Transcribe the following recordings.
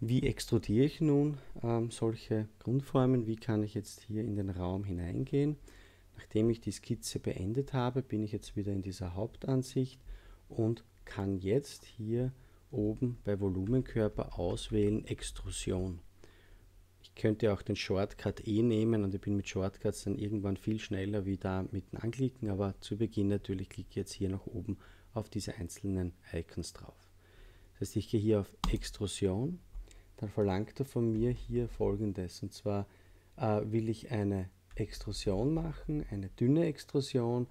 Wie extrudiere ich nun ähm, solche Grundformen? Wie kann ich jetzt hier in den Raum hineingehen? Nachdem ich die Skizze beendet habe, bin ich jetzt wieder in dieser Hauptansicht und kann jetzt hier oben bei Volumenkörper auswählen Extrusion. Ich könnte auch den Shortcut E nehmen und ich bin mit Shortcuts dann irgendwann viel schneller wie da mit dem Anklicken, aber zu Beginn natürlich klicke ich jetzt hier nach oben auf diese einzelnen Icons drauf. Das heißt, ich gehe hier auf Extrusion dann verlangt er von mir hier folgendes. Und zwar äh, will ich eine Extrusion machen, eine dünne Extrusion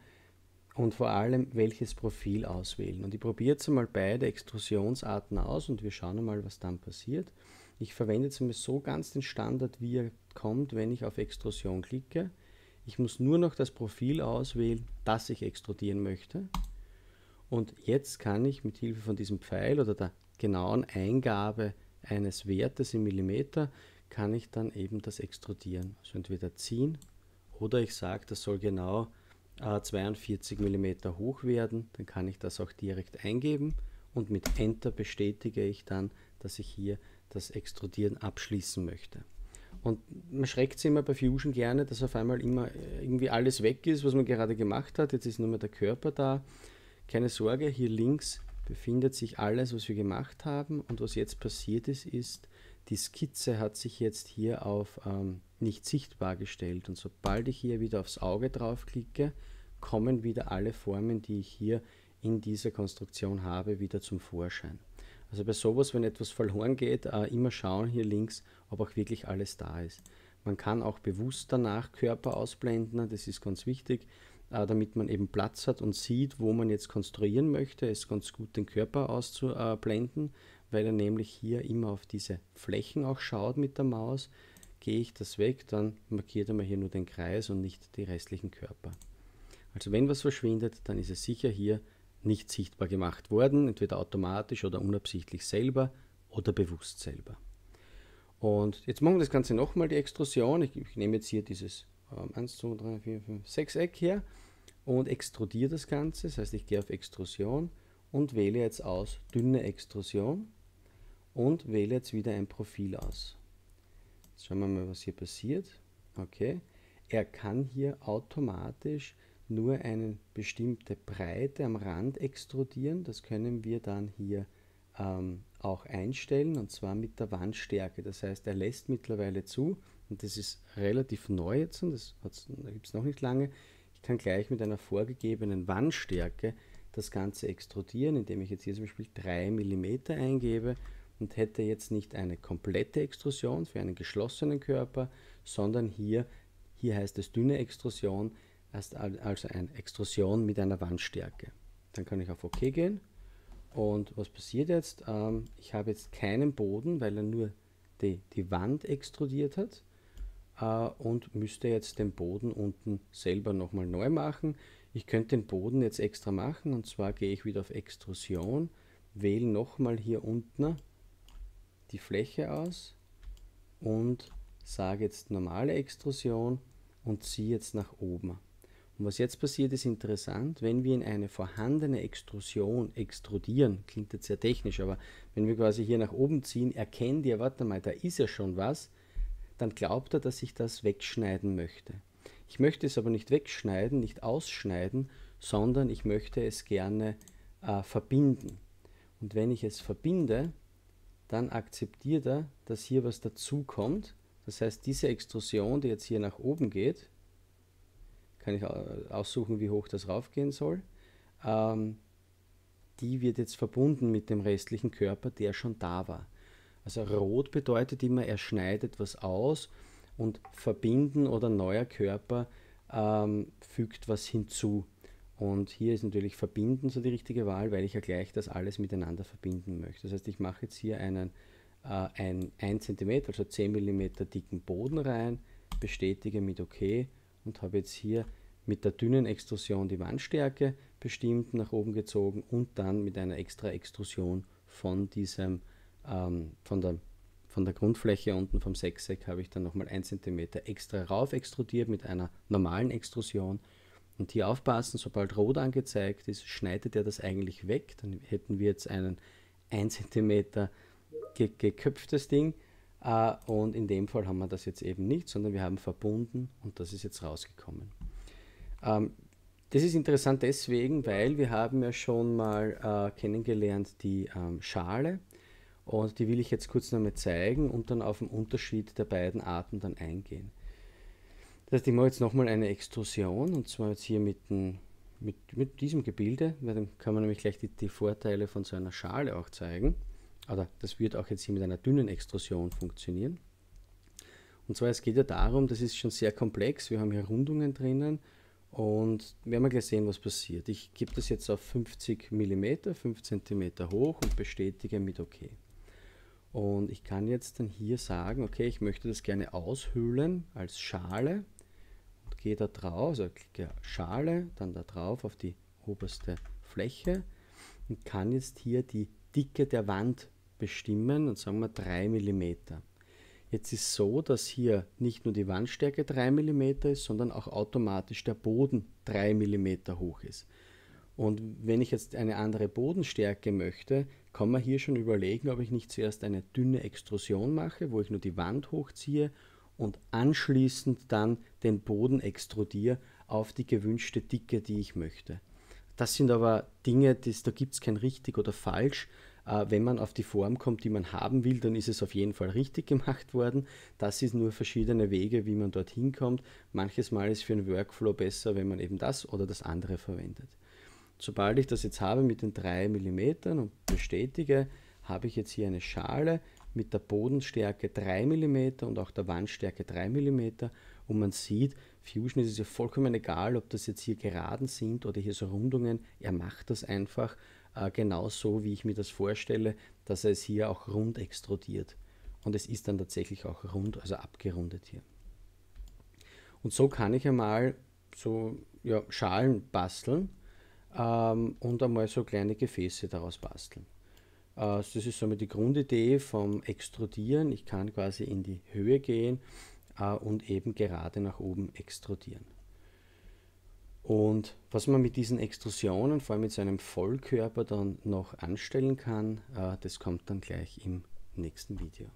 und vor allem welches Profil auswählen. Und ich probiere jetzt einmal beide Extrusionsarten aus und wir schauen mal, was dann passiert. Ich verwende jetzt mal so ganz den Standard, wie er kommt, wenn ich auf Extrusion klicke. Ich muss nur noch das Profil auswählen, das ich extrudieren möchte. Und jetzt kann ich mit Hilfe von diesem Pfeil oder der genauen Eingabe eines Wertes in Millimeter kann ich dann eben das extrudieren. Also entweder ziehen oder ich sage, das soll genau äh, 42 mm hoch werden. Dann kann ich das auch direkt eingeben und mit Enter bestätige ich dann, dass ich hier das Extrudieren abschließen möchte. Und man schreckt sich immer bei Fusion gerne, dass auf einmal immer äh, irgendwie alles weg ist, was man gerade gemacht hat. Jetzt ist nur mehr der Körper da. Keine Sorge, hier links befindet sich alles, was wir gemacht haben. Und was jetzt passiert ist, ist, die Skizze hat sich jetzt hier auf ähm, nicht sichtbar gestellt. Und sobald ich hier wieder aufs Auge draufklicke, kommen wieder alle Formen, die ich hier in dieser Konstruktion habe, wieder zum Vorschein. Also bei sowas, wenn etwas verloren geht, äh, immer schauen hier links, ob auch wirklich alles da ist. Man kann auch bewusst danach Körper ausblenden, das ist ganz wichtig damit man eben Platz hat und sieht, wo man jetzt konstruieren möchte. Es ist ganz gut, den Körper auszublenden, weil er nämlich hier immer auf diese Flächen auch schaut mit der Maus. Gehe ich das weg, dann markiert er mir hier nur den Kreis und nicht die restlichen Körper. Also wenn was verschwindet, dann ist es sicher hier nicht sichtbar gemacht worden, entweder automatisch oder unabsichtlich selber oder bewusst selber. Und jetzt machen wir das Ganze nochmal, die Extrusion. Ich, ich nehme jetzt hier dieses 1, 2, 3, 4, 5, 6 Eck her und extrudiere das Ganze. Das heißt, ich gehe auf Extrusion und wähle jetzt aus dünne Extrusion und wähle jetzt wieder ein Profil aus. Jetzt schauen wir mal, was hier passiert. Okay, er kann hier automatisch nur eine bestimmte Breite am Rand extrudieren. Das können wir dann hier ähm, auch einstellen und zwar mit der Wandstärke. Das heißt, er lässt mittlerweile zu, und das ist relativ neu jetzt und das gibt es noch nicht lange, ich kann gleich mit einer vorgegebenen Wandstärke das Ganze extrudieren, indem ich jetzt hier zum Beispiel 3 mm eingebe und hätte jetzt nicht eine komplette Extrusion für einen geschlossenen Körper, sondern hier, hier heißt es dünne Extrusion, also eine Extrusion mit einer Wandstärke. Dann kann ich auf OK gehen und was passiert jetzt? Ähm, ich habe jetzt keinen Boden, weil er nur die, die Wand extrudiert hat und müsste jetzt den Boden unten selber nochmal neu machen. Ich könnte den Boden jetzt extra machen und zwar gehe ich wieder auf Extrusion, wähle nochmal hier unten die Fläche aus und sage jetzt normale Extrusion und ziehe jetzt nach oben. Und was jetzt passiert, ist interessant. Wenn wir in eine vorhandene Extrusion extrudieren, klingt jetzt sehr technisch, aber wenn wir quasi hier nach oben ziehen, erkennt ihr, warte mal, da ist ja schon was, dann glaubt er, dass ich das wegschneiden möchte. Ich möchte es aber nicht wegschneiden, nicht ausschneiden, sondern ich möchte es gerne äh, verbinden. Und wenn ich es verbinde, dann akzeptiert er, dass hier was dazukommt. Das heißt, diese Extrusion, die jetzt hier nach oben geht, kann ich aussuchen, wie hoch das raufgehen soll. Ähm, die wird jetzt verbunden mit dem restlichen Körper, der schon da war. Also rot bedeutet immer, er schneidet was aus und verbinden oder neuer Körper ähm, fügt was hinzu. Und hier ist natürlich verbinden so die richtige Wahl, weil ich ja gleich das alles miteinander verbinden möchte. Das heißt, ich mache jetzt hier einen äh, ein 1 cm, also 10 mm dicken Boden rein, bestätige mit OK und habe jetzt hier mit der dünnen Extrusion die Wandstärke bestimmt nach oben gezogen und dann mit einer extra Extrusion von diesem ähm, von der von der Grundfläche unten vom Sechseck habe ich dann nochmal 1 cm extra rauf extrudiert mit einer normalen Extrusion. Und hier aufpassen, sobald rot angezeigt ist, schneidet er das eigentlich weg. Dann hätten wir jetzt einen 1 cm ge geköpftes Ding. Äh, und in dem Fall haben wir das jetzt eben nicht, sondern wir haben verbunden und das ist jetzt rausgekommen. Ähm, das ist interessant deswegen, weil wir haben ja schon mal äh, kennengelernt die ähm, Schale und die will ich jetzt kurz nochmal zeigen und dann auf den Unterschied der beiden Arten dann eingehen. Das heißt, ich mache jetzt nochmal eine Extrusion und zwar jetzt hier mit, ein, mit, mit diesem Gebilde, weil dann kann man nämlich gleich die, die Vorteile von so einer Schale auch zeigen. Oder das wird auch jetzt hier mit einer dünnen Extrusion funktionieren. Und zwar, es geht ja darum, das ist schon sehr komplex, wir haben hier Rundungen drinnen und wir haben gleich sehen, was passiert. Ich gebe das jetzt auf 50 mm, 5 cm hoch und bestätige mit OK. Und ich kann jetzt dann hier sagen, okay, ich möchte das gerne aushöhlen als Schale und gehe da drauf, also klicke Schale, dann da drauf auf die oberste Fläche und kann jetzt hier die Dicke der Wand bestimmen und sagen wir 3 mm. Jetzt ist so, dass hier nicht nur die Wandstärke 3 mm ist, sondern auch automatisch der Boden 3 mm hoch ist. Und wenn ich jetzt eine andere Bodenstärke möchte, kann man hier schon überlegen, ob ich nicht zuerst eine dünne Extrusion mache, wo ich nur die Wand hochziehe und anschließend dann den Boden extrudiere auf die gewünschte Dicke, die ich möchte. Das sind aber Dinge, das, da gibt es kein richtig oder falsch. Äh, wenn man auf die Form kommt, die man haben will, dann ist es auf jeden Fall richtig gemacht worden. Das sind nur verschiedene Wege, wie man dorthin kommt. Manches Mal ist für einen Workflow besser, wenn man eben das oder das andere verwendet. Sobald ich das jetzt habe mit den 3 mm und bestätige, habe ich jetzt hier eine Schale mit der Bodenstärke 3 mm und auch der Wandstärke 3 mm und man sieht, Fusion ist es ja vollkommen egal, ob das jetzt hier Geraden sind oder hier so Rundungen, er macht das einfach äh, genau so, wie ich mir das vorstelle, dass er es hier auch rund extrudiert. Und es ist dann tatsächlich auch rund, also abgerundet hier. Und so kann ich einmal so ja, Schalen basteln ähm, und einmal so kleine Gefäße daraus basteln. Äh, das ist somit die Grundidee vom Extrudieren. Ich kann quasi in die Höhe gehen äh, und eben gerade nach oben extrudieren. Und was man mit diesen Extrusionen, vor allem mit so einem Vollkörper, dann noch anstellen kann, äh, das kommt dann gleich im nächsten Video.